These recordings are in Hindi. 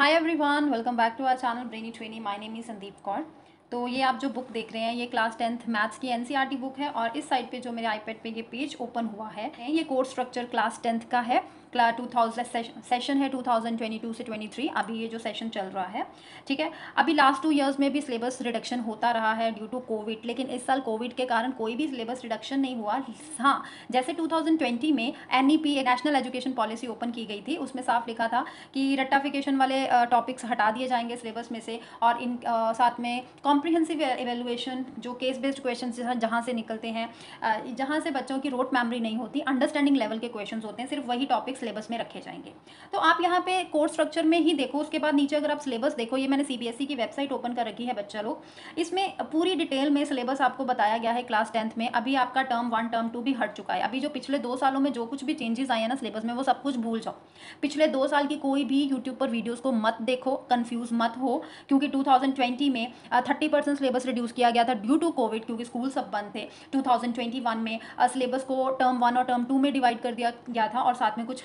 Hi everyone welcome back to our channel brainy trainee my name is Sandeep Kaur तो ये आप जो बुक देख रहे हैं, ये क्लास टेंथ मैथ्स की एनसीईआरटी बुक है और इस साइड पे जो मेरे आईपैड पे ये पेज ओपन हुआ है, ये कोर्स स्ट्रक्चर क्लास टेंथ का है। क्ला टू थाउज़ेंड सेशन है टू थाउज़ेंड ट्वेंटी टू से ट्वेंटी थ्री अभी ये जो सेशन चल रहा है ठीक है? अभी लास्ट टू ईयर्स में भी सिलेबस रिडक्शन होता रहा है ड्यू टू कोविड लेकिन इस साल कोविड के कारण कोई भी सिलेबस रिडक्शन नहीं हुआ। हाँ जैसे 2020 में an national education policy open की गई थी उसमें साफ़ लिखा था कि रट्टाफिकेशन वाले टॉपिक्स हटा दिए जाएँगे सिलेबस में से और इन आ, साथ में कॉम्प्रिहेंसिव एवेलुएशन जो केस बेस्ड क्वेश्चन जहाँ से निकलते हैं जहाँ से बच्चों की रोड मेमरी नहीं होती अंडरस्टैंडिंग लेवल के क्वेश्चन होते हैं सिर्फ़ वही टॉपिक्स सिलेबस में रखे जाएँगे। तो आप यहाँ पे कोर्स स्ट्रक्चर में ही देखो, उसके बाद नीचे अगर आप सिलेबस देखो, ये मैंने सीबीएसई e की वेबसाइट ओपन कर रखी है बच्चा लोग। इसमें पूरी डिटेल में सिलेबस आपको बताया गया है क्लास टेंथ में। अभी आपका टर्म वन टर्म टू भी हट चुका है। अभी जो पिछले दो सालों में जो कुछ भी चेंजेस आए हैं ना सिलेबस में, वो सब कुछ भूल जाओ। पिछले दो साल की कोई भी यूट्यूब पर वीडियोज़ को मत देखो कन्फ्यूज़ मत हो, क्योंकि टू में थर्टी सिलेबस रिड्यूस किया गया था ड्यू टू कोविड क्योंकि स्कूल सब बंद थे। टू में सिलेबस को टर्म वन और टर्म टू में डिवाइड कर दिया गया था और साथ में कुछ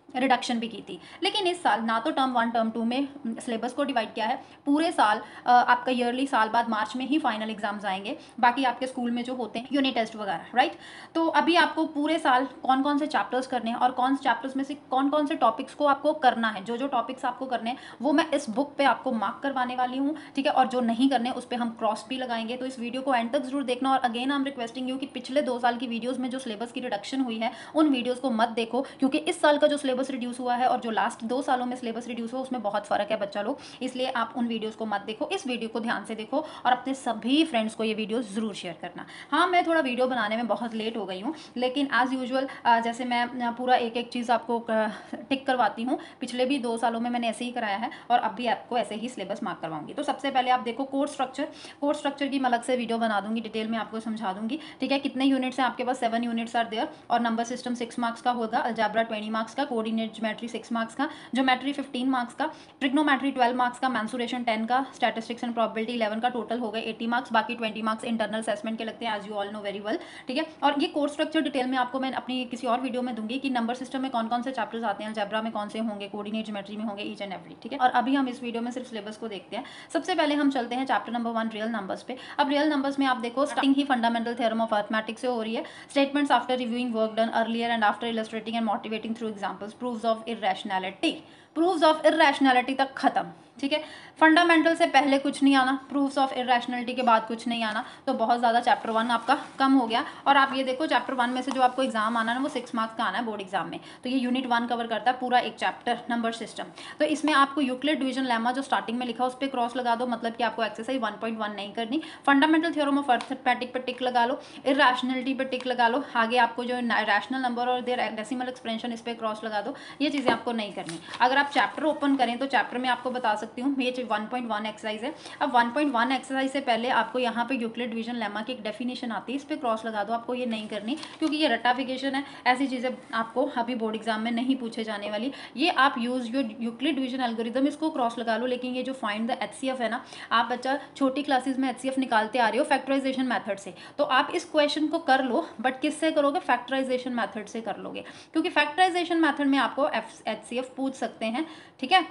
रिडक्शन भी की थी। लेकिन इस साल, ना तो टर्म वन टर्म टू में सिलेबस को डिवाइड किया है। पूरे साल आपका ईयरली साल बाद मार्च में ही फाइनल एग्ज़ाम्स आएँगे। बाकी आपके स्कूल में जो होते हैं यूनिट टेस्ट वगैरह राइट तो अभी आपको पूरे साल कौन कौन से चैप्टर्स करने हैं और कौन से चैप्टर्स में से कौन कौन से टॉपिक्स को आपको करना है जो जो टॉपिक्स आपको करने हैं, वो मैं इस बुक पर आपको मार्क करवाने वाली हूँ, ठीक है? और जो नहीं करने उस पर हम क्रॉस भी लगाएँगे। तो इस वीडियो को एंड तक ज़रूर देखना और again I am requesting you कि पिछले दो साल की वीडियोज़ में जो सिलेबस की रिडक्शन हुई है, उन वीडियोज़ को मत देखो, क्योंकि इस साल का जो सिलेबस रिड्यूस हुआ है और जो लास्ट दो सालों में सिलेबस रिड्यूस हुआ, उसमें बहुत फ़र्क है बच्चा लोग। इसलिए आप उन वीडियोज़ को मत देखो, इस वीडियो को ध्यान से देखो और अपने सभी फ्रेंड्स को ये वीडियो ज़रूर शेयर करना। हाँ मैं थोड़ा वीडियो बनाने में बहुत लेट हो गई हूँ, लेकिन एज़ यूजल जैसे मैं पूरा एक एक चीज़ आपको टिक करवाती हूँ। पिछले भी दो सालों में मैंने ऐसे ही कराया है और अब भी आपको ऐसे ही सिलेबस मार्क करवाऊँगी। तो सबसे पहले आप देखो कोर्स स्ट्रक्चर कोर्स स्ट्रक्चर की मैं अलग से वीडियो बना दूँगी डिटेल में आपको समझा दूँगी। ठीक है, कितने यूनिट्स हैं? आपके पास सेवन यूनिट्स आर देयर और नंबर सिस्टम सिक्स मार्क्स का होगा अल्जाब्रा ट्वेंटी मार्क्स का कोऑर्डिनेट ज्योमेट्री सिक्स मार्क्स का जो ज्योमेट्री फिफ्टीन मार्क्स का ट्रिग्नोमेट्री ट्वेल्व मार्क्स का मैंसुरेशन टेन का स्टैटिस्टिक्स एंड प्रॉबिलिटी इलेवन का टोटल हो गए एटी मार्क्स बाकी ट्वेंटी मार्क्स इंटरनल असेसमेंट के लगते हैं as you all know very well ठीक है? और ये कोर्स स्ट्रक्चर डिटेल में आपको मैं अपनी किसी और वीडियो में दूँगी कि नंबर सिस्टम में कौन कौन से चैप्टर्स आते हैं जबरा में कौन से होंगे कोऑर्डिनेट ज्योमेट्री में होंगे ईच एंड एवरी ठीक है? और अभी हम इस वीडियो में सिर्फ़ सिलेबस को देखते हैं। सबसे पहले हम चलते हैं chapter number one real numbers पे। अब रियल नंबर्स में आप देखो स्टार्टिंग ही फंडामेंटल थ्योरम ऑफ़ अर्थमेटिक्स से हो रही है। Statements after reviewing work done earlier and after illustrating and motivating through examples proofs of irrationality proofs of irrationality तक खत्म। ठीक है? फंडामेंटल से पहले कुछ नहीं आना। प्रूफ्स ऑफ़ इरेशनलिटी के बाद कुछ नहीं आना। तो बहुत ज़्यादा चैप्टर वन आपका कम हो गया। और आप ये देखो चैप्टर वन में से जो आपको एग्ज़ाम आना है वो सिक्स मार्क्स का आना है बोर्ड एग्ज़ाम में। तो ये यूनिट वन कवर करता है पूरा एक चैप्टर नंबर सिस्टम तो इसमें आपको यूक्लिड डिवीज़न लेमा जो स्टार्टिंग में लिखा उस पर क्रॉस लगा दो। मतलब कि आपको एक्सरसाइज वन नहीं करनी। फंडामेंटल थ्योरम ऑफ़ अर्थमेटिक पर टिक लगा लो। इरेशनलिटी पर टिक लगा लो। आगे आपको जो रैशनल नंबर और देर डेसिमल एक्सप्रेशन इस पर क्रॉस लगा दो। ये चीज़ें आपको नहीं करनी। अगर आप चैप्टर ओपन करें तो चैप्टर में आपको बता सकती हूँ। ये वन पॉइंट वन एक्सरसाइज है। अब वन पॉइंट वन एक्सरसाइज से पहले आपको यहाँ पे यूक्लिड डिवीज़न लेमा की एक डेफिनेशन आती है। इस पर क्रॉस लगा दो, आपको ये नहीं करनी, क्योंकि ये रटाफिकेशन है। ऐसी चीज़ें आपको अभी बोर्ड एग्ज़ाम में नहीं पूछे जाने वाली। ये आप use your Euclid division algorithm इसको क्रॉस लगा लो, लेकिन ये जो फाइंड द एच है ना, आप बच्चा छोटी क्लासेज में एच निकालते आ रहे हो फैक्टराइजेशन मैथड से। तो आप इस क्वेश्चन को कर लो बट किससे करोगे? फैक्टराइजेशन मैथड से कर लोगे। क्योंकि फैक्टराइजेशन मैथड में आपको एच पूछ सकते हैं, ठीक है?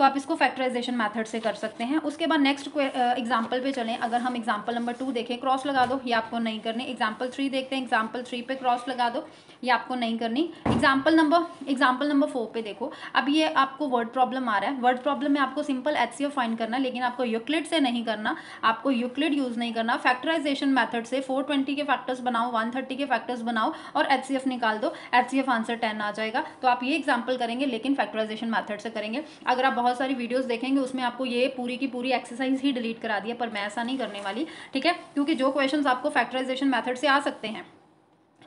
तो आप इसको फैक्टराइजेशन मेथड से कर सकते हैं। उसके बाद नेक्स्ट एग्ज़ाम्पल पे चलें। अगर हम एग्ज़ाम्पल नंबर टू देखें क्रॉस लगा दो, ये आपको नहीं करनी। एग्ज़ाम्पल थ्री देखते हैं एग्ज़ाम्पल थ्री पे क्रॉस लगा दो, ये आपको नहीं करनी। Example number example number four पे देखो। अब ये आपको वर्ड प्रॉब्लम आ रहा है। वर्ड प्रॉब्लम में आपको सिंपल एच सी फाइंड करना है, लेकिन आपको यूक्लिड से नहीं करना। आपको यूक्लिड यूज़ नहीं करना। फैक्टराइजेशन मैथड से फोर ट्वेंटी के फैक्टर्स बनाओ वन थर्टी के फैक्टर्स बनाओ और एच सी एफ़ निकाल दो। H C F answer ten आ जाएगा। तो आप ये एग्ज़ाम्पल करेंगे, लेकिन फैक्टराइजेशन मैथड से करेंगे। अगर आप बहुत सारी वीडियोस देखेंगे, उसमें आपको ये पूरी की पूरी एक्सरसाइज ही डिलीट करा दिया पर मैं ऐसा नहीं करने वाली, ठीक है? क्योंकि जो क्वेश्चन आपको फैक्टराइजेशन मैथड से आ सकते हैं।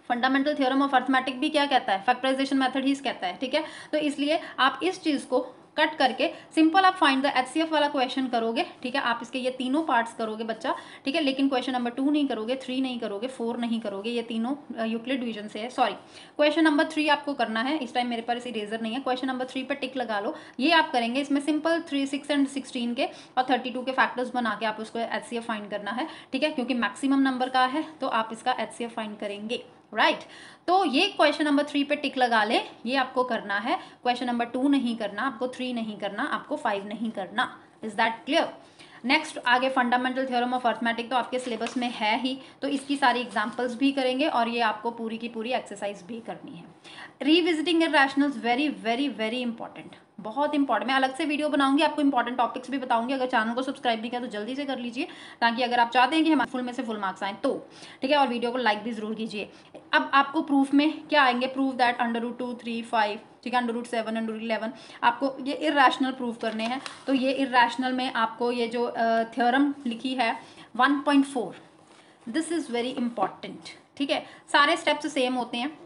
फंडामेंटल थ्योरम ऑफ़ अर्थमेटिक भी क्या कहता है? फैक्टराइजेशन मेथड ही कहता है, ठीक है? तो इसलिए आप इस चीज़ को कट करके सिंपल आप फाइंड द एचसीएफ वाला क्वेश्चन करोगे, ठीक है? आप इसके ये तीनों पार्ट्स करोगे बच्चा, ठीक है? लेकिन क्वेश्चन नंबर टू नहीं करोगे थ्री नहीं करोगे फोर नहीं करोगे, ये तीनों यूक्लिड डिवीज़न से है सॉरी क्वेश्चन नंबर थ्री आपको करना है, इस टाइम मेरे पास इरेजर नहीं है. क्वेश्चन नंबर थ्री पर टिक लगा लो, ये आप करेंगे, इसमें simple three six and sixteen के और थर्टी टू के फैक्टर्स बना के आप उसको एच फाइंड करना है, ठीक है? क्योंकि मैक्सिमम नंबर का है तो आप इसका एच फाइंड करेंगे. Right right? तो ये क्वेश्चन नंबर थ्री पे टिक लगा ले। ये आपको करना है। क्वेश्चन नंबर टू नहीं करना। आपको थ्री नहीं करना। आपको फाइव नहीं करना। इज़ दैट क्लियर नेक्स्ट आगे फंडामेंटल थ्योरम ऑफ़ अर्थमेटिक तो आपके सिलेबस में है ही। तो इसकी सारी एग्जांपल्स भी करेंगे और ये आपको पूरी की पूरी एक्सरसाइज भी करनी है। Revisiting rationals very very very important बहुत इंपॉर्टेंट मैं अलग से वीडियो बनाऊँगी, आपको इंपॉर्टेंट टॉपिक्स भी बताऊँगी। अगर चैनल को सब्सक्राइब नहीं किया तो जल्दी से कर लीजिए, ताकि अगर आप चाहते हैं कि हमारे फुल में से फुल मार्क्स आए तो ठीक है? और वीडियो को लाइक भी ज़रूर कीजिए। अब आपको प्रूफ में क्या आएँगे? Proof that under root two three five ठीक है? Under root seven under root eleven आपको ये इरेशनल प्रूफ करने हैं। तो ये इरेशनल में आपको ये जो थ्योरम लिखी है one point four this is very important ठीक है? सारे स्टेप्स सेम होते हैं।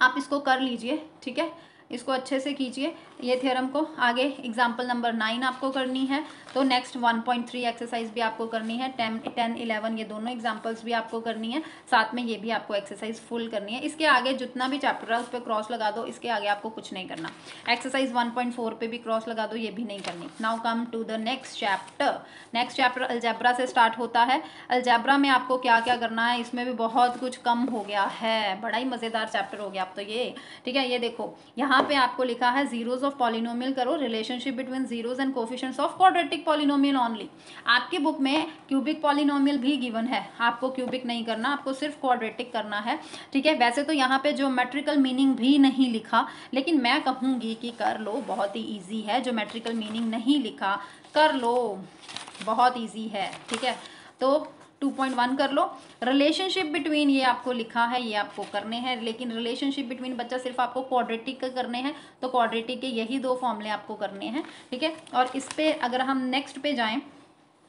आप इसको कर लीजिए, ठीक है? इसको अच्छे से कीजिए। ये थ्योरम को आगे एग्ज़ाम्पल नंबर नाइन आपको करनी है तो next one point three exercise भी आपको करनी है टेन टेन इलेवन ये दोनों एग्जाम्पल्स भी आपको करनी है, साथ में ये भी आपको एक्सरसाइज फुल करनी है। इसके आगे जितना भी चैप्टर है उस पर क्रॉस लगा दो, इसके आगे आपको कुछ नहीं करना। एक्सरसाइज वन पॉइंट फोर पे भी क्रॉस लगा दो, ये भी नहीं करनी। Now come to the next chapter next chapter algebra से स्टार्ट होता है। अलजेब्रा में आपको क्या क्या करना है, इसमें भी बहुत कुछ कम हो गया है। बड़ा ही मज़ेदार चैप्टर हो गया आप तो ये। ठीक है, ये देखो, यहाँ पे आपको लिखा है जीरोज ऑफ़ पॉलिनोमियल करो relationship between zeros and coefficients of quadratic polynomial only आपकी बुक में क्यूबिक पॉलिनोमियल भी गिवन है। आपको क्यूबिक नहीं करना, आपको सिर्फ़ क्वाड्रेटिक करना है। ठीक है? वैसे तो यहाँ पे जो मेट्रिकल मीनिंग भी नहीं लिखा, लेकिन मैं कहूँगी कि कर लो, बहुत ही ईजी है। जो मेट्रिकल मीनिंग नहीं लिखा, कर लो, बहुत ईजी है। ठीक है? तो 2.1 कर लो। रिलेशनशिप बिटवीन ये आपको लिखा है, ये आपको करने हैं, लेकिन रिलेशनशिप बिटवीन बच्चा सिर्फ़ आपको क्वाड्रेटिक का करने हैं तो क्वाड्रेटिक के यही दो फॉर्मले आपको करने हैं, ठीक है? और इस पर अगर हम नेक्स्ट पे जाएँ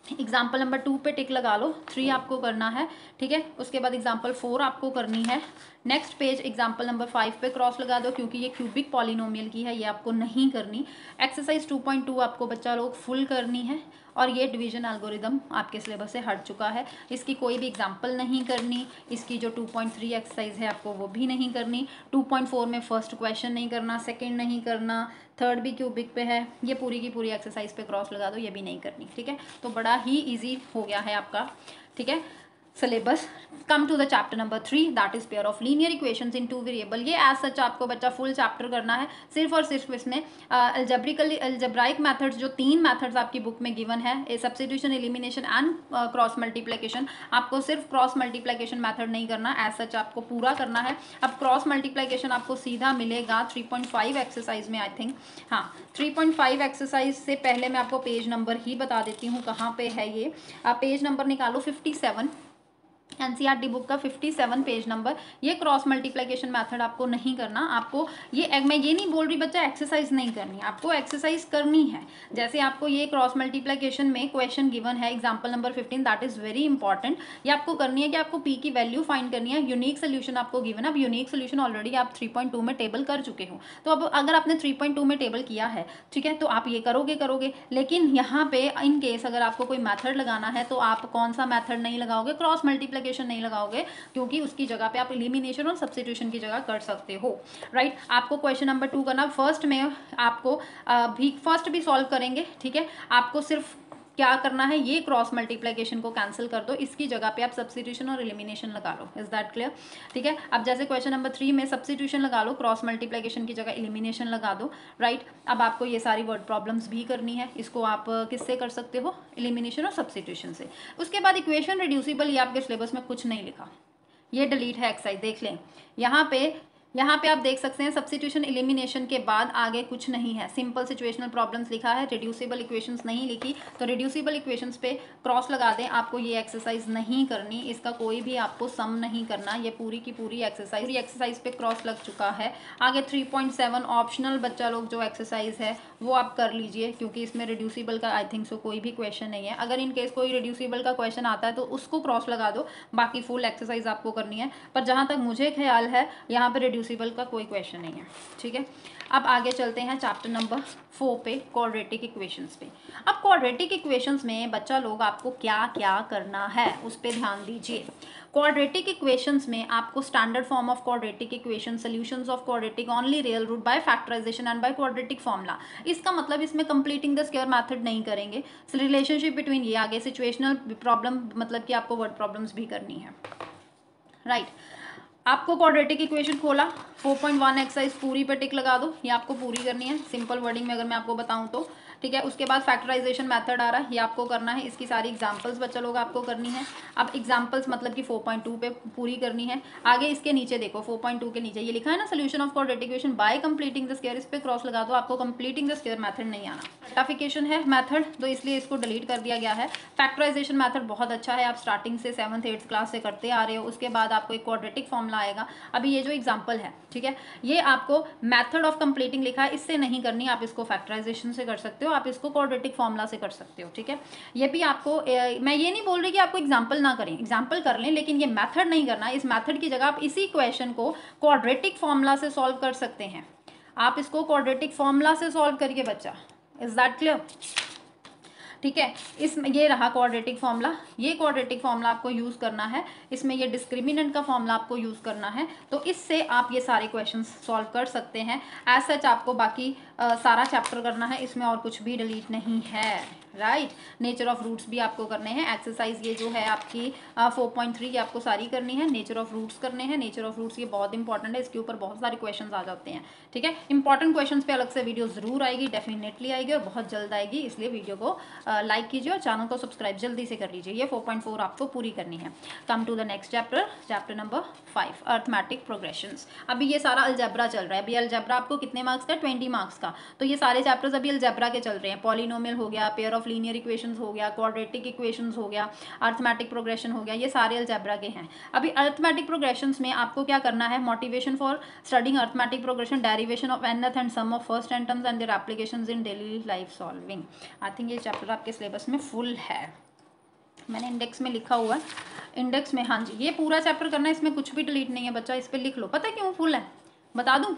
एग्ज़ाम्पल नंबर टू पे टिक लगा लो. थ्री आपको करना है, ठीक है? उसके बाद एग्ज़ाम्पल फोर आपको करनी है. Next page example number five पे क्रॉस लगा दो, क्योंकि ये क्यूबिक पॉलिनोमियल की है, ये आपको नहीं करनी. एक्सरसाइज टू पॉइंट टू आपको बच्चा लोग फुल करनी है, और ये डिवीज़न एल्गोरिदम आपके सिलेबस से हट चुका है. इसकी कोई भी एग्ज़ाम्पल नहीं करनी. इसकी जो 2.3 एक्सरसाइज है, आपको वो भी नहीं करनी. 2.4 में फ़र्स्ट क्वेश्चन नहीं करना सेकंड नहीं करना. थर्ड भी क्यूबिक पे है, ये पूरी की पूरी एक्सरसाइज पे क्रॉस लगा दो, ये भी नहीं करनी, ठीक है? तो बड़ा ही ईजी हो गया है आपका, ठीक है? Syllabus. Come to the chapter number three that is pair of linear equations in two variable ये एज सच आपको बच्चा फुल चैप्टर करना है। सिर्फ़ और सिर्फ़ इसमें अल्जब्रिकली अल्जब्राइक मेथड्स जो तीन मेथड्स आपकी बुक में गिवन है a substitution elimination and cross multiplication आपको सिर्फ़ क्रॉस मल्टीप्लीकेशन मेथड नहीं करना। एज सच आपको पूरा करना है। अब क्रॉस मल्टीप्लीकेशन आपको सीधा मिलेगा थ्री पॉइंट फाइव एक्सरसाइज में आई थिंक हाँ थ्री पॉइंट फाइव एक्सरसाइज से पहले मैं आपको पेज नंबर ही बता देती हूँ, कहाँ पे है ये। आप पेज नंबर निकालो फिफ्टी सेवन एनसीईआरटी बुक का 57 पेज नंबर ये क्रॉस मल्टीप्लीकेशन मेथड आपको नहीं करना। आपको ये मैं ये नहीं बोल रही बच्चा एक्सरसाइज नहीं करनी। आपको एक्सरसाइज करनी है। जैसे आपको ये क्रॉस मल्टीप्लीकेशन में क्वेश्चन गिवन है example number fifteen that is very important ये आपको करनी है कि आपको पी की वैल्यू फाइंड करनी है। यूनिक सोल्यूशन आपको गिवन अब यूनिक सोल्यूशन ऑलरेडी आप थ्री में टेबल कर चुके हो। तो अब अगर आपने थ्री में टेबल किया है, ठीक है तो आप ये करोगे करोगे। लेकिन यहाँ पे इन केस अगर आपको कोई मैथड लगाना है तो आप कौन सा मैथड नहीं लगाओगे? क्रॉस मल्टीप्लाई मल्टीप्लीकेशन नहीं लगाओगे, क्योंकि उसकी जगह पे आप इलिमिनेशन और सब्सिट्यूशन की जगह कर सकते हो राइट right? आपको क्वेश्चन नंबर टू करना फ़र्स्ट में आपको भी फ़र्स्ट भी सॉल्व करेंगे, ठीक है आपको सिर्फ़ क्या करना है, ये क्रॉस मल्टीप्लीकेशन को कैंसिल कर दो, इसकी जगह पे आप सब्सिट्यूशन और एलिमिनेशन लगा लो। इज़ दैट क्लियर ठीक है? अब जैसे क्वेश्चन नंबर थ्री में सब्सिट्यूशन लगा लो क्रॉस मल्टीप्लीकेशन की जगह एलिमिनेशन लगा दो राइट अब आपको ये सारी वर्ड प्रॉब्लम्स भी करनी है, इसको आप किससे कर सकते हो? एलिमिनेशन और सब्सिट्यूशन से। उसके बाद इक्वेशन रिड्यूसिबल ये आपके सिलेबस में कुछ नहीं लिखा। ये डिलीट है एक्साइज देख लें। यहाँ पे यहाँ पे आप देख सकते हैं सब्सिट्यूशन एलिमिनेशन के बाद आगे कुछ नहीं है। सिंपल सिचुएशनल प्रॉब्लम्स लिखा है रिड्यूसिबल इक्वेशंस नहीं लिखी। तो रिड्यूसिबल इक्वेशंस पे क्रॉस लगा दें, आपको ये एक्सरसाइज नहीं करनी, इसका कोई भी आपको सम नहीं करना, ये पूरी की पूरी एक्सरसाइज पूरी एक्सरसाइज पे क्रॉस लग चुका है। आगे थ्री ऑप्शनल बच्चा लोग जो एक्सरसाइज है, वो आप कर लीजिए, क्योंकि इसमें रिड्यूसिबल का आई थिंक सो कोई भी क्वेश्चन नहीं है। अगर इन केस कोई रिड्यूसिबल का क्वेश्चन आता है तो उसको क्रॉस लगा दो, बाकी फुल एक्सरसाइज आपको करनी है। पर जहाँ तक मुझे ख्याल है, यहाँ पर रिड्यूसिबल का कोई क्वेश्चन नहीं है, ठीक है? अब आगे चलते हैं चैप्टर नंबर फोर पे क्वाड्रेटिक इक्वेशंस पे। अब क्वाड्रेटिक इक्वेशंस में बच्चा लोग आपको क्या क्या करना है, उस पर ध्यान दीजिए। क्वाड्रेटिक इक्वेशंस में आपको standard form of quadratic equation solutions of quadratic only real root by factorisation and by quadratic formula इसका मतलब इसमें कंप्लीटिंग द स्क्वायर मेथड नहीं करेंगे। रिलेशनशिप बिटवीन ये आगे सिचुएशनल प्रॉब्लम मतलब कि आपको वर्ड प्रॉब्लम्स भी करनी है। Right right. आपको क्वाड्रेटिक इक्वेशन खोला 4.1 एक्सरसाइज पूरी पे टिक लगा दो, ये आपको पूरी करनी है सिंपल वर्डिंग में अगर मैं आपको बताऊँ तो। ठीक है, उसके बाद फैक्टराइजेशन मेथड आ रहा है, ये आपको करना है, इसकी सारी एग्जांपल्स बच्चा लोग आपको करनी है। अब एग्जांपल्स मतलब कि 4.2 पे पूरी करनी है। आगे इसके नीचे देखो 4.2 के नीचे, ये लिखा है ना solution of quadratic equation by completing the square इस पर क्रॉस लगा दो, आपको कंप्लीटिंग द स्केयर मैथड नहीं आना। रेक्टाफिकेशन है मेथड तो इसलिए इसको डिलीट कर दिया गया है। फैक्टराइजेशन मैथड बहुत अच्छा है, आप स्टार्टिंग से सेवन्थ एट्थ क्लास से करते आ रहे हो, उसके बाद आपको एक क्वाड्रेटिक फॉर्मूला आएगा। अभी ये जो एग्ज़ाम्पल है, ठीक है, ये आपको मैथड ऑफ़ कंप्लीटिंग लिखा है, इससे नहीं करनी, आप इसको फैक्टराइजेशन से कर सकते हो। आप इसको क्वाड्रेटिक फॉर्मुला से कर सकते हो ठीक है? ये भी आपको ए, मैं ये नहीं बोल रही कि आपको एग्ज़ाम्पल ना करें एग्ज़ाम्पल कर लें लेकिन ये मैथड नहीं करना इस मैथड की जगह आप इसी क्वेश्चन को क्वाड्रेटिक फॉर्मूला से सॉल्व कर सकते हैं। आप इसको क्वाड्रेटिक फॉर्मुला से सॉल्व करिए बच्चा। इज़ दैट क्लियर ठीक है? इस ये रहा क्वाड्रेटिक फॉर्मूला ये क्वाड्रेटिक फॉर्मूला आपको यूज़ करना है। इसमें ये डिस्क्रिमिनेंट का फॉर्मूला आपको यूज़ करना है। तो इससे आप ये सारे क्वेश्चन सॉल्व कर सकते हैं। एज सच आपको बाकी आ, सारा चैप्टर करना है। इसमें और कुछ भी डिलीट नहीं है। राइट नेचर ऑफ़ रूट्स भी आपको करने हैं। एक्सरसाइज ये जो है आपकी फोर पॉइंट थ्री आपको सारी करनी है। नेचर ऑफ़ रूट्स करने हैं। नेचर ऑफ़ रूट्स ये बहुत इंपॉर्टेंट है। इसके ऊपर बहुत सारे क्वेश्चन आ जाते हैं। ठीक है? इंपॉर्टेंट क्वेश्चन पे अलग से वीडियो ज़रूर आएगी डेफिनेटली आएगी और बहुत जल्द आएगी। इसलिए वीडियो को लाइक कीजिए और चैनल को सब्सक्राइब जल्दी से कर लीजिए। ये फोर आपको पूरी करनी है। Come to the next chapter chapter number five arithmetic progression अभी ये सारा अलजेब्रा चल रहा है। अभी अलजेब्रा आपको कितने मार्क्स का? ट्वेंटी मार्क्स का। तो ये सारे चैप्टर्स अभी अलजेब्रा के चल रहे हैं। पॉलिनोमियल हो गया पेयर ऑफ़ लीनियर इक्वेशंस हो गया क्वाड्रेटिक इक्वेशंस हो गया अर्थमेटिक प्रोग्रेशन हो गया, ये सारे अलजेब्रा के हैं। अभी अर्थमेटिक प्रोग्रेशंस में आपको क्या करना है? Motivation for studying arithmetic progression derivation of nth and sum of first and terms and their applications in daily life solving I think ये चैप्टर आपके सिलेबस में फुल है। मैंने इंडेक्स में लिखा हुआ है। इंडेक्स में हाँ जी, ये पूरा चैप्टर करना है, इसमें कुछ भी डिलीट नहीं है, बच्चा, इस पर लिख लो। पता है क्यों फुल है? बता दूँ?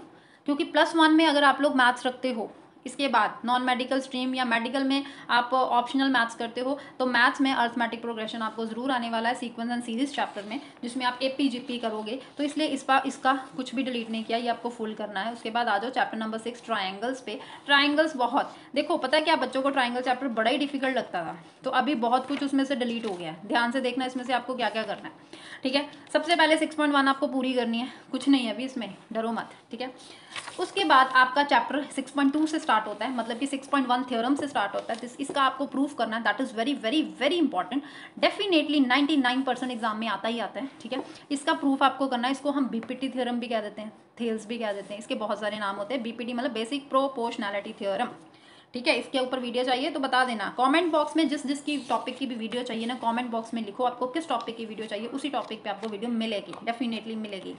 क्योंकि प्लस वन में अगर आप लोग मैथ्स रखते हो इसके बाद नॉन मेडिकल स्ट्रीम या मेडिकल में आप ऑप्शनल मैथ्स करते हो तो मैथ्स में अर्थमेटिक प्रोग्रेशन आपको ज़रूर आने वाला है सीक्वेंस एंड सीरीज़ चैप्टर में, जिसमें आप ए पी करोगे। तो इसलिए इस बार इसका कुछ भी डिलीट नहीं किया, ये आपको फुल करना है। उसके बाद आ जाओ चैप्टर नंबर सिक्स ट्राइंगल्स पे। ट्राइंगल्स बहुत, देखो, पता है क्या, बच्चों को ट्राइंगल चैप्टर बड़ा ही डिफ़िकल्ट लगता था। तो अभी बहुत कुछ उसमें से डिलीट हो गया है। ध्यान से देखना, इसमें से आपको क्या क्या करना है। ठीक है? सबसे पहले सिक्स पॉइंट वन आपको पूरी करनी है। कुछ नहीं है अभी इसमें, डरो मत। ठीक है? उसके बाद आपका चैप्टर सिक्स पॉइंट टू से स्टार्ट होता है मतलब कि सिक्स पॉइंट वन थ्योरम से स्टार्ट होता है इसका आपको प्रूफ करना है that is very very very important definitely ninety nine percent exam में आता ही आता है, ठीक है? इसका प्रूफ आपको करना है, इसको हम बीपीटी थ्योरम भी कह देते हैं थेल्स भी कह देते हैं, इसके बहुत सारे नाम होते हैं बीपीटी मतलब बेसिक प्रोपोर्शनैलिटी थ्योरम ठीक है, इसके ऊपर वीडियो चाहिए तो बता देना। कमेंट बॉक्स में जिस जिसकी टॉपिक की भी वीडियो चाहिए ना कमेंट बॉक्स में लिखो आपको किस टॉपिक की वीडियो चाहिए, उसी टॉपिक पे आपको वीडियो मिलेगी डेफिनेटली मिलेगी।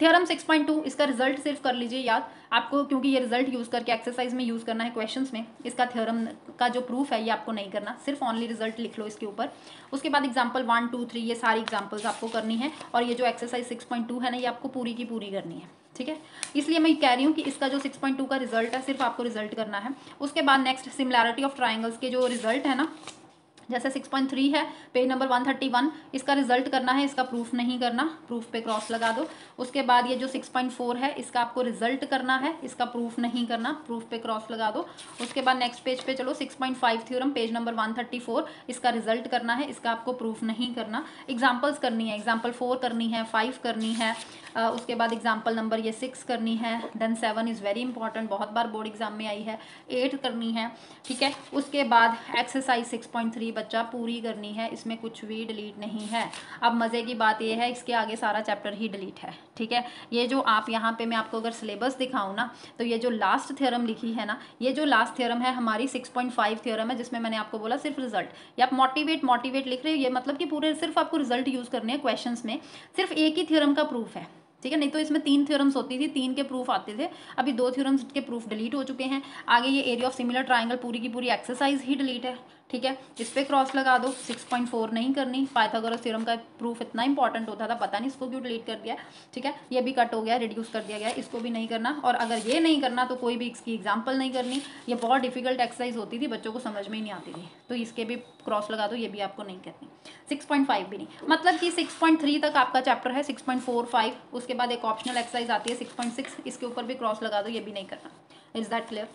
थियरम 6.2 इसका रिज़ल्ट सिर्फ़ कर लीजिए याद। आपको, क्योंकि ये रिज़ल्ट यूज़ करके एक्सरसाइज में यूज़ करना है क्वेश्चन में, इसका थियरम का जो प्रूफ है, ये आपको नहीं करना। सिर्फ़ ऑनली रिज़ल्ट लिख लो इसके ऊपर। उसके बाद एग्ज़ाम्पल वन टू थ्री ये सारी एग्जाम्पल्स आपको करनी है। और ये जो एक्सरसाइज सिक्स है ना, ये आपको पूरी की पूरी करनी है। ठीक है? इसलिए मैं कह रही हूँ कि इसका जो 6.2 का रिज़ल्ट है, सिर्फ़ आपको रिज़ल्ट करना है। उसके बाद नेक्स्ट सिमिलैरिटी ऑफ़ ट्राइंगल्स के जो रिज़ल्ट है ना जैसे 6.3 है पेज नंबर 131 इसका रिज़ल्ट करना है इसका प्रूफ नहीं करना प्रूफ पे क्रॉस लगा दो। उसके बाद ये जो 6.4 है इसका आपको रिज़ल्ट करना है इसका प्रूफ नहीं करना प्रूफ पे क्रॉस लगा दो। उसके बाद नेक्स्ट पेज पे चलो 6.5 थ्योरम पेज नंबर 134 इसका रिज़ल्ट करना है इसका आपको प्रूफ नहीं करना। एग्जाम्पल्स करनी है एग्ज़ाम्पल फोर करनी है फाइव करनी है uh, उसके बाद एग्ज़ाम्पल नंबर ये सिक्स करनी है then seven is very important बहुत बार बोर्ड एग्ज़ाम में आई है एट करनी है ठीक है? उसके बाद एक्सरसाइज सिक्स बच्चा पूरी करनी है, इसमें कुछ भी डिलीट नहीं है। अब मज़े की बात यह है, इसके आगे सारा चैप्टर ही डिलीट है, ठीक है? ये जो आप यहाँ पे मैं आपको अगर सिलेबस दिखाऊँ ना तो ये जो लास्ट थ्योरम लिखी है ना, ये जो लास्ट थ्योरम है हमारी सिक्स पॉइंट फाइव थ्योरम है, जिसमें मैंने आपको बोला सिर्फ़ रिज़ल्ट या आप मोटिवेट मोटिवेट लिख रहे हो, ये मतलब कि पूरे सिर्फ़ आपको रिज़ल्ट यूज़ करने हैं क्वेश्चन में। सिर्फ़ एक ही थ्योरम का प्रूफ है, ठीक है? नहीं तो इसमें तीन थ्योरम्स होती थी, तीन के प्रूफ आते थे, अभी दो थ्योरम्स के प्रूफ डिलीट हो चुके हैं। आगे ये एरिया ऑफ़ सिमिलर ट्राइंगल पूरी की पूरी एक्सरसाइज ही डिलीट है। ठीक है? इस पर क्रॉस लगा दो। 6.4 नहीं करनी। पाइथागोरस थ्योरम का प्रूफ इतना इंपॉर्टेंट होता था, पता नहीं इसको क्यों डिलीट कर दिया। ठीक है? ये भी कट हो गया रिड्यूस कर दिया गया, इसको भी नहीं करना। और अगर ये नहीं करना तो कोई भी इसकी एग्ज़ाम्पल नहीं करनी। ये बहुत डिफ़िकल्ट एक्सरसाइज होती थी, बच्चों को समझ में ही नहीं आती थी। तो इसके भी क्रॉस लगा दो, ये भी आपको नहीं करनी। सिक्स पॉइंट फाइव भी नहीं। मतलब कि सिक्स पॉइंट थ्री तक आपका चैप्टर है सिक्स पॉइंट फोर फाइव उसके बाद एक ऑप्शनल एक्सरसाइज आती है सिक्स इसके ऊपर भी क्रॉस लगा दो, ये भी नहीं करना। इज़ दैट क्लियर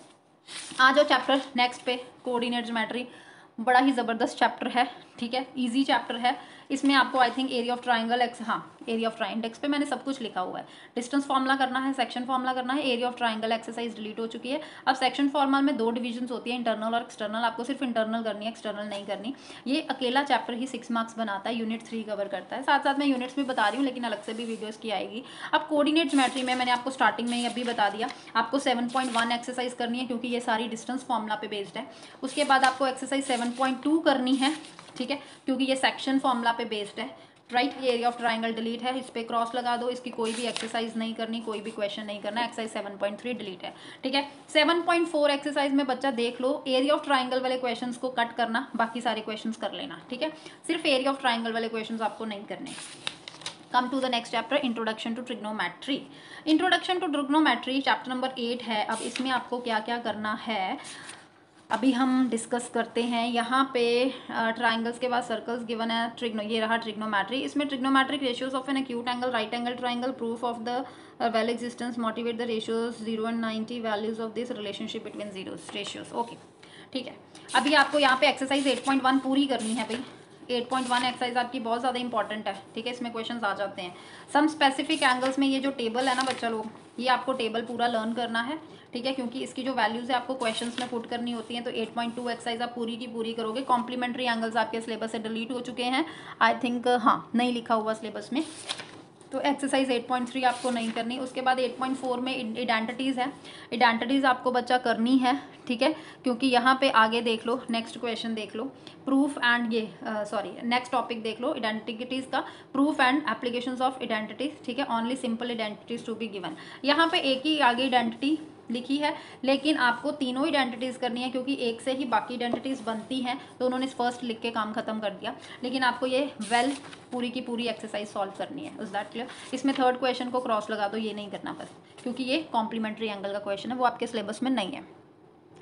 आ जाओ चैप्टर नेक्स्ट पे कोऑर्डिनेट ज्योमेट्री बड़ा ही ज़बरदस्त चैप्टर है, ठीक है? ईजी चैप्टर है। इसमें आपको I think area of triangle ex हाँ एरिया ऑफ़ ट्राई इंडेक्स पे मैंने सब कुछ लिखा हुआ है। डिस्टेंस फॉर्मला करना है सेक्शन फॉर्मूला करना है area of triangle exercise delete हो चुकी है। अब सेक्शन फॉर्मूला में दो डिविजन होती है इंटरनल और एक्सटर्नल आपको सिर्फ़ इंटरनल करनी है एक्सटर्नल नहीं करनी। ये अकेला चैप्टर ही सिक्स मार्क्स बनाता है यूनिट थ्री कवर करता है। साथ साथ मैं यूनिट्स भी बता रही हूँ, लेकिन अलग से भी वीडियोज़ की आएगी। अब कोऑर्डिनेट ज्योमेट्री में मैंने आपको स्टार्टिंग में ही अभी बता दिया। आपको सेवन पॉइंट वन एक्सरसाइज करनी है, क्योंकि ये सारी डिस्टेंस फॉर्मूला पे बेस्ड है। उसके बाद आपको एक्सरसाइज सेवन पॉइंट टू करनी है, ठीक है? क्योंकि ये सेक्शन फॉर्मूला पे बेस्ड है। राइट ये एरिया ऑफ़ ट्राइंगल डिलीट है, इस पर क्रॉस लगा दो, इसकी कोई भी एक्सरसाइज नहीं करनी, कोई भी क्वेश्चन नहीं करना exercise seven point three delete है, ठीक है? सेवन पॉइंट फोर एक्सरसाइज में बच्चा देख लो एरिया ऑफ़ ट्राइंगल वाले क्वेश्चन को कट करना, बाकी सारे क्वेश्चन कर लेना, ठीक है? सिर्फ़ एरिया ऑफ़ ट्राइंगल वाले क्वेश्चन आपको नहीं करने। Come to the next chapter introduction to trigonometry introduction to trigonometry chapter number eight है, अब इसमें आपको क्या क्या करना है? अभी हम डिस्कस करते हैं, यहाँ पे ट्राइंगल्स के बाद सर्कल्स गिवन है ट्रिग्नो ये रहा ट्रिग्नोमेट्री इसमें trigonometric ratios of an acute angle right angle triangle proof of the well existence motivate the ratios zero and ninety values of this relationship between zero ratios okay ठीक है। अभी आपको यहाँ पे एक्सरसाइज एट पॉइंट वन पूरी करनी है भाई। एट पॉइंट वन एक्सरसाइज आपकी बहुत ज़्यादा इंपॉर्टेंट है। ठीक है, इसमें क्वेश्चन आ जाते हैं। सम स्पेसिफिक एंगल्स में ये जो टेबल है ना बच्चा लोग ये आपको टेबल पूरा लर्न करना है, ठीक है? क्योंकि इसकी जो वैल्यूज़ है, आपको क्वेश्चंस में पुट करनी होती है तो 8.2 एक्सरसाइज आप पूरी की पूरी करोगे। कॉम्प्लीमेंट्री एंगल्स आपके सिलेबस से डिलीट हो चुके हैं। आई थिंक हाँ नहीं लिखा हुआ सिलेबस में। तो एक्सरसाइज 8.3 आपको नहीं करनी। उसके बाद 8.4 में इडेंटिटीज़ है। इडेंटिटीज़ आपको बच्चा करनी है, ठीक है? क्योंकि यहाँ पे आगे देख लो नेक्स्ट क्वेश्चन देख लो। प्रूफ एंड ये सॉरी नेक्स्ट टॉपिक देख लो। इडेंटिटीज़ का proof and application of identities ठीक है? Only simple identities to be given यहाँ पे एक ही आगे इडेंटिटी लिखी है, लेकिन आपको तीनों आइडेंटिटीज़ करनी है, क्योंकि एक से ही बाकी आइडेंटिटीज़ बनती हैं तो उन्होंने फ़र्स्ट लिख के काम खत्म कर दिया। लेकिन आपको ये वेल पूरी की पूरी एक्सरसाइज सॉल्व करनी है। उस दैट क्लियर इसमें थर्ड क्वेश्चन को क्रॉस लगा दो, ये नहीं करना बस, क्योंकि ये कॉम्प्लीमेंट्री एंगल का क्वेश्चन है, वो आपके सिलेबस में नहीं है।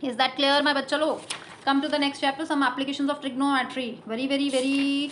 इज़ दैट क्लियर माई बच्चा लोग? Come to the next chapter some application of trigonometry very very very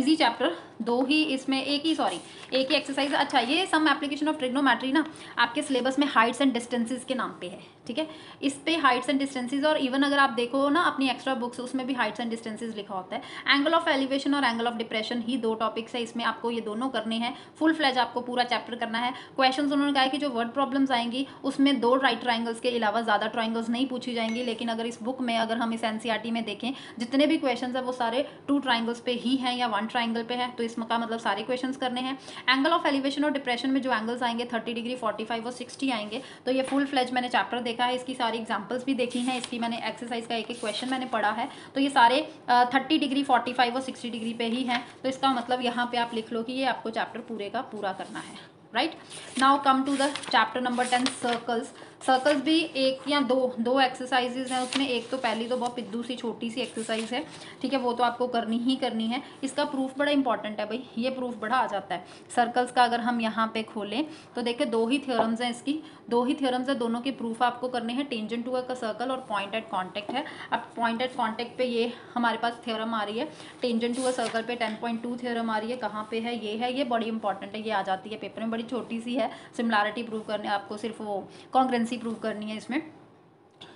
easy chapter दो ही इसमें एक ही सॉरी एक ही एक्सरसाइज अच्छा ये सम एप्लीकेशन ऑफ़ ट्रिग्नोमेट्री ना, आपके सिलेबस में हाइट्स एंड डिस्टेंसेज के नाम पे है। ठीक है? इस पे हाइट्स एंड डिस्टेंसेस और इवन अगर आप देखो ना, अपनी एक्स्ट्रा बुक्स उसमें भी हाइट्स एंड डिस्टेंसेस लिखा होता है। एंगल ऑफ़ एलिवेशन और एंगल ऑफ़ डिप्रेशन ही दो टॉपिक्स है, इसमें आपको ये दोनों करने हैं। फुल फ्लैज आपको पूरा चैप्टर करना है। क्वेश्चन उन्होंने कहा कि जो वर्ड प्रॉब्लम्स आएँगी, उसमें दो राइट ट्राइंगल्स के अलावा ज़्यादा ट्राइंगल्स नहीं पूछी जाएँगी, लेकिन अगर इस बुक में, अगर हम इस एन e में देखें, जितने भी क्वेश्चन है, वो सारे टू ट्राइंगल्स पे ही हैं या वन ट्राइंगल पे है तो इसमें का मतलब सारे क्वेश्चन करने हैं। एंगल ऑफ़ एलिवेशन और डिप्रेशन में जो एंगल्स आएँगे थर्टी डिग्री फोर्टी फाइव और सिक्सटी आएँगे तो ये फुल फ्लैज मैंने चैप्टर देखा है इसकी सारी एग्जाम्पल्स भी देखी हैं, इसकी मैंने एक्सरसाइज का एक एक क्वेश्चन मैंने पढ़ा है। तो ये सारे थर्टी डिग्री फोर्टी फाइव और सिक्सटी डिग्री पे ही हैं। तो इसका मतलब यहाँ पे आप लिख लो कि ये आपको चैप्टर पूरे का पूरा करना है right now come to the chapter number ten circles circles भी एक या दो दो एक्सरसाइजेज हैं उसमें। एक तो पहली तो बहुत पिद्दू सी, छोटी सी एक्सरसाइज है, ठीक है? वो तो आपको करनी ही करनी है। इसका प्रूफ बड़ा इंपॉर्टेंट है भाई। ये प्रूफ बड़ा आ जाता है। सर्कल्स का अगर हम यहाँ पे खोलें तो देखिए, दो ही थियोरम्स हैं इसकी। दो ही थियोरम्स है, दोनों के प्रूफ आपको करने हैं। टेंजेंट टू का सर्कल और पॉइंट एट कॉन्टेक्ट है। अब पॉइंट एट कॉन्टेक्ट पे ये हमारे पास थियोरम आ रही है। टेंजेंट टू सर्कल पे टेन पॉइंट टू थियोरम आ रही है। कहाँ पे है? ये है। ये बड़ी इंपॉर्टेंट है। ये आ जाती है पेपर में। बड़ी छोटी सी है। सिमिलैरिटी प्रूव करने आपको सिर्फ़ वो कॉन्ग्रेंसी प्रूव करनी है इसमें।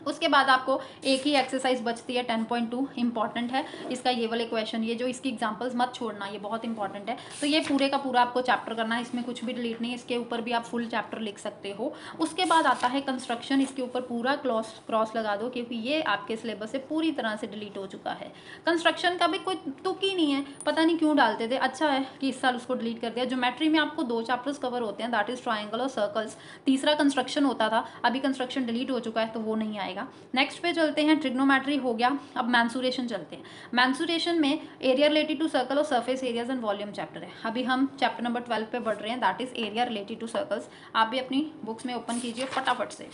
उसके बाद आपको एक ही एक्सरसाइज बचती है टेन पॉइंट टू इंपॉर्टेंट है। इसका ये वाले क्वेश्चन ये जो इसकी एग्जांपल्स मत छोड़ना, ये बहुत इंपॉर्टेंट है। तो ये पूरे का पूरा आपको चैप्टर करना है, इसमें कुछ भी डिलीट नहीं इसके ऊपर भी आप फुल चैप्टर लिख सकते हो। उसके बाद आता है कंस्ट्रक्शन इसके ऊपर पूरा क्रॉस क्रॉस लगा दो, क्योंकि ये आपके सिलेबस से पूरी तरह से डिलीट हो चुका है। कंस्ट्रक्शन का भी कोई तुक ही नहीं है, पता नहीं क्यों डालते थे। अच्छा है कि इस साल उसको डिलीट कर दिया। ज्योमेट्री में आपको दो चैप्टर्स कवर होते हैं दैट इज़ ट्राइंगल और सर्कल्स तीसरा कंस्ट्रक्शन होता था, अभी कंस्ट्रक्शन डिलीट हो चुका है तो वो नहीं आएगा। नेक्स्ट पे चलते हैं ट्रिग्नोमेट्री हो गया, अब मैंसुरेशन चलते हैं। मैंसुरेशन में एरिया रिलेटेड टू सर्कल और surface areas and volume chapter है। अभी हम चैप्टर नंबर ट्वेल्व पे बढ़ रहे हैं that is area related to circles आप भी अपनी बुक्स में ओपन कीजिए फटाफट से।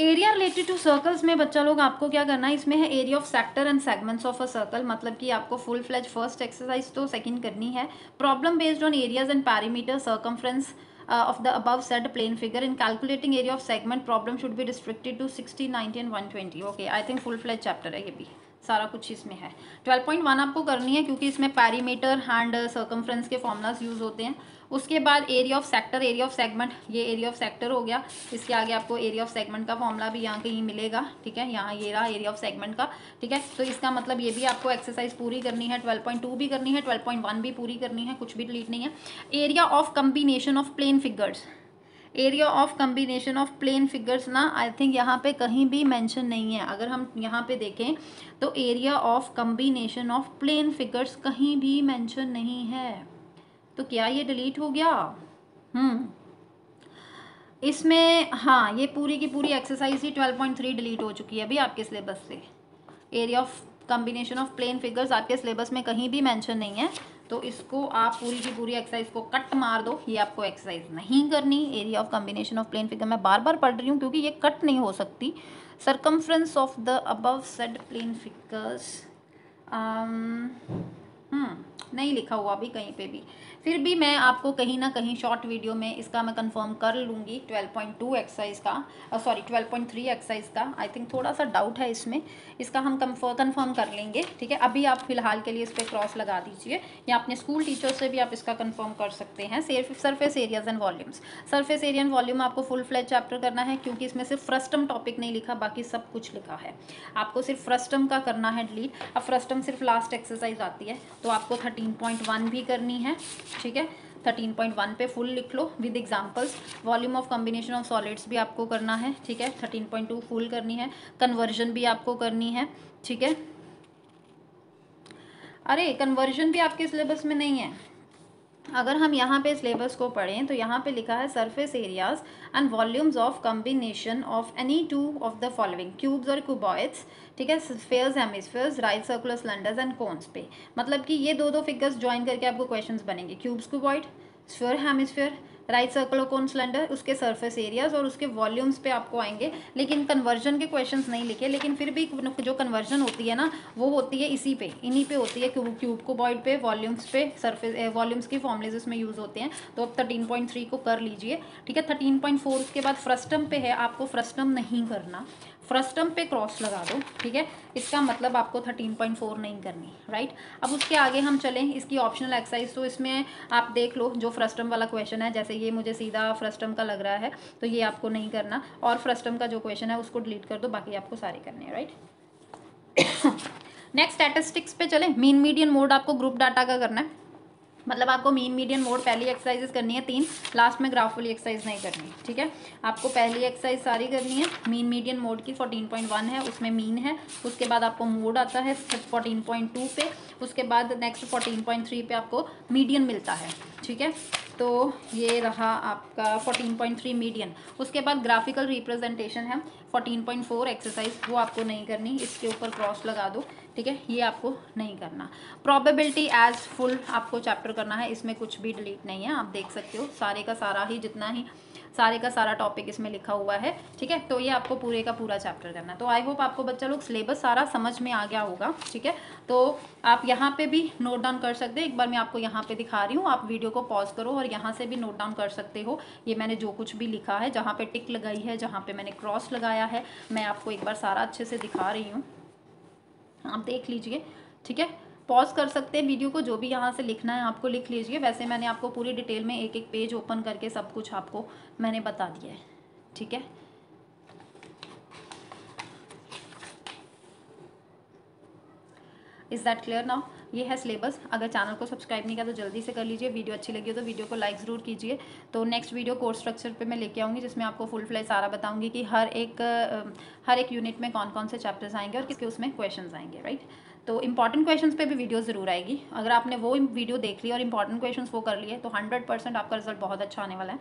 एरिया रिलेटेड टू सर्कल्स में बच्चा लोग, आपको क्या करना है? इसमें है area of sector and segments of a circle मतलब कि आपको फुल फ्लेज फ़र्स्ट एक्सरसाइज तो सेकंड करनी है। Problem based on areas and perimeter circumference uh, of the above said plane figure in calculating area of segment problem should be restricted to 60 90 and 120 okay i think full fledged chapter hai ye bhi सारा कुछ इसमें है। 12.1 आपको करनी है क्योंकि इसमें पैरीमीटर हैंड सर्कमफ्रेंस के फॉर्मूलाज यूज़ होते हैं। उसके बाद area of sector area of segment ये एरिया ऑफ़ सेक्टर हो गया। इसके आगे आपको एरिया ऑफ़ सेगमेंट का फॉर्मूला भी यहाँ कहीं मिलेगा, ठीक है? यहाँ ये रहा एरिया ऑफ़ सेगमेंट का, ठीक है? तो इसका मतलब ये भी आपको एक्सरसाइज पूरी करनी है ट्वेल्व पॉइंट टू भी करनी है ट्वेल्व पॉइंट वन भी पूरी करनी है, कुछ भी डिलीट नहीं है। Area of combination of plane figures area of combination of plane figures ना आई थिंक यहाँ पे कहीं भी मेंशन नहीं है। अगर हम यहाँ पे देखें तो area of combination of plane figures कहीं भी मेंशन नहीं है। तो क्या ये डिलीट हो गया? हम्म। इसमें हाँ ये पूरी की पूरी एक्सरसाइज ही ट्वेल्व पॉइंट थ्री डिलीट हो चुकी है अभी आपके सिलेबस से। Area of combination of plane figures आपके सिलेबस में कहीं भी मेंशन नहीं है। तो इसको आप पूरी की पूरी एक्सरसाइज को कट मार दो। ये आपको एक्सरसाइज नहीं करनी। Area of combination of plane figure मैं बार बार पढ़ रही हूँ क्योंकि ये कट नहीं हो सकती। Circumference of the above said plane figures नहीं लिखा हुआ अभी कहीं पे भी। फिर भी मैं आपको कहीं ना कहीं शॉर्ट वीडियो में इसका मैं कंफर्म कर लूँगी 12.2 एक्सरसाइज का सॉरी 12.3 एक्सरसाइज का। आई थिंक थोड़ा सा डाउट है इसमें। इसका हम कंफर्म कर लेंगे, ठीक है? अभी आप फ़िलहाल के लिए इस पर क्रॉस लगा दीजिए, या अपने स्कूल टीचर से भी आप इसका कन्फर्म कर सकते हैं। सिर्फ़ surface areas and volumes surface area and volume आपको फुल फ्लैज चैप्टर करना है, क्योंकि इसमें सिर्फ़ फ्रस्टम टॉपिक नहीं लिखा, बाकी सब कुछ लिखा है। आपको सिर्फ़ फ्रस्टम का करना है डिलीट अब फ्रस्टम सिर्फ़ लास्ट एक्सरसाइज आती है तो आपको थर्टीन भी करनी है। ठीक है? थर्टीन पॉइंट वन पे फुल लिख लो with examples volume of combination of solids भी आपको करना है, ठीक है? थर्टीन पॉइंट टू फुल करनी है. कन्वर्जन भी आपको करनी है, ठीक है? अरे कन्वर्जन भी आपके सिलेबस में नहीं है। अगर हम यहाँ पे सिलेबस को पढ़ें तो यहाँ पे लिखा है surface areas and volumes of combination of any two of the following cubes और क्यूबॉइड्स ठीक है spheres hemispheres right circular cylinders and cones पे। मतलब कि ये दो दो फिगर्स ज्वाइन करके आपको क्वेश्चन बनेंगे। Cubes cuboid sphere hemisphere right circular cone cylinder उसके सरफेस एरियाज़ और उसके वॉल्यूम्स पे आपको आएँगे। लेकिन कन्वर्जन के क्वेश्चंस नहीं लिखे, लेकिन फिर भी जो कन्वर्जन होती है ना, वो होती है इसी पे। इन्हीं पे होती है क्यूब क्यूब को बॉइड पे वॉल्यूम्स पे सरफेस वॉल्यूम्स के फॉर्मुलेज इसमें यूज़ होते हैं। तो आप थर्टीन पॉइंट थ्री को कर लीजिए, ठीक है? थर्टीन पॉइंट फोर उसके बाद फ्रस्टम पे है, आपको फ्रस्टम नहीं करना। फ्रस्टम पे क्रॉस लगा दो, ठीक है? इसका मतलब आपको थर्टीन पॉइंट फोर नहीं करनी राइट अब उसके आगे हम चलें, इसकी ऑप्शनल एक्सरसाइज तो इसमें आप देख लो, जो फ्रस्टम वाला क्वेश्चन है, जैसे ये मुझे सीधा फ्रस्टम का लग रहा है तो ये आपको नहीं करना। और फ्रस्टम का जो क्वेश्चन है, उसको डिलीट कर दो, बाकी आपको सारे करने हैं राइट नेक्स्ट स्टैटिस्टिक्स पे चलें। मीन मीडियन मोड आपको ग्रुप डाटा का करना है। मतलब आपको मीन मीडियम मोड पहली एक्सरसाइजेस करनी है तीन लास्ट में ग्राफ वाली एक्सरसाइज नहीं करनी है ठीक है? आपको पहली एक्सरसाइज सारी करनी है मीन मीडियम मोड की फोर्टीन पॉइंट वन है, उसमें मीन है, उसके बाद आपको मोड आता है फोर्टीन पॉइंट टू पे, उसके बाद नेक्स्ट फोर्टीन पॉइंट थ्री पे आपको मीडियन मिलता है, ठीक है? तो ये रहा आपका फोर्टीन पॉइंट थ्री मीडियन उसके बाद ग्राफिकल रिप्रेजेंटेशन है फोर्टीन पॉइंट फोर एक्सरसाइज वो आपको नहीं करनी, इसके ऊपर क्रॉस लगा दो ठीक है, ये आपको नहीं करना। प्रॉबेबिलिटी एज फुल आपको चैप्टर करना है, इसमें कुछ भी डिलीट नहीं है, आप देख सकते हो। सारे का सारा ही जितना ही, सारे का सारा टॉपिक इसमें लिखा हुआ है, ठीक है? तो ये आपको पूरे का पूरा चैप्टर करना है। तो आई होप आपको बच्चा लोग सिलेबस सारा समझ में आ गया होगा, ठीक है? तो आप यहाँ पे भी नोट डाउन कर सकते हैं। एक बार मैं आपको यहाँ पे दिखा रही हूँ। आप वीडियो को पॉज करो और यहाँ से भी नोट डाउन कर सकते हो। ये मैंने जो कुछ भी लिखा है, जहाँ पे टिक लगाई है, जहाँ पे मैंने क्रॉस लगाया है, मैं आपको एक बार सारा अच्छे से दिखा रही हूँ। आप देख लीजिए, ठीक है? पॉज कर सकते हैं वीडियो को, जो भी यहाँ से लिखना है आपको लिख लीजिए। वैसे मैंने आपको पूरी डिटेल में एक एक पेज ओपन करके सब कुछ आपको मैंने बता दिया है, ठीक है? इज़ दैट क्लियर नाउ ये है सिलेबस अगर चैनल को सब्सक्राइब नहीं किया तो जल्दी से कर लीजिए। वीडियो अच्छी लगी हो तो वीडियो को लाइक ज़रूर कीजिए। तो नेक्स्ट वीडियो कोर्स स्ट्रक्चर पे मैं लेके आऊँगी, जिसमें आपको फुल फ्लैज सारा बताऊँगी कि हर एक हर एक यूनिट में कौन कौन से चैप्टर्स आएँगे और किसके उसमें क्वेश्चन आएँगे राइट तो इंपॉर्टेंट क्वेश्चंस पे भी वीडियो ज़रूर आएगी। अगर आपने वो वीडियो देख ली और इंपॉर्टेंट क्वेश्चंस वो कर लिए तो हंड्रेड परसेंट आपका रिज़ल्ट बहुत अच्छा आने वाला है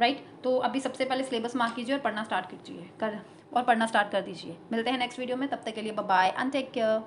राइट तो अभी सबसे पहले सिलेबस मार्क कीजिए और पढ़ना स्टार्ट कीजिए। कर और पढ़ना स्टार्ट कर दीजिए। मिलते हैं नेक्स्ट वीडियो में। तब तक के लिए बाय एंड टेक केयर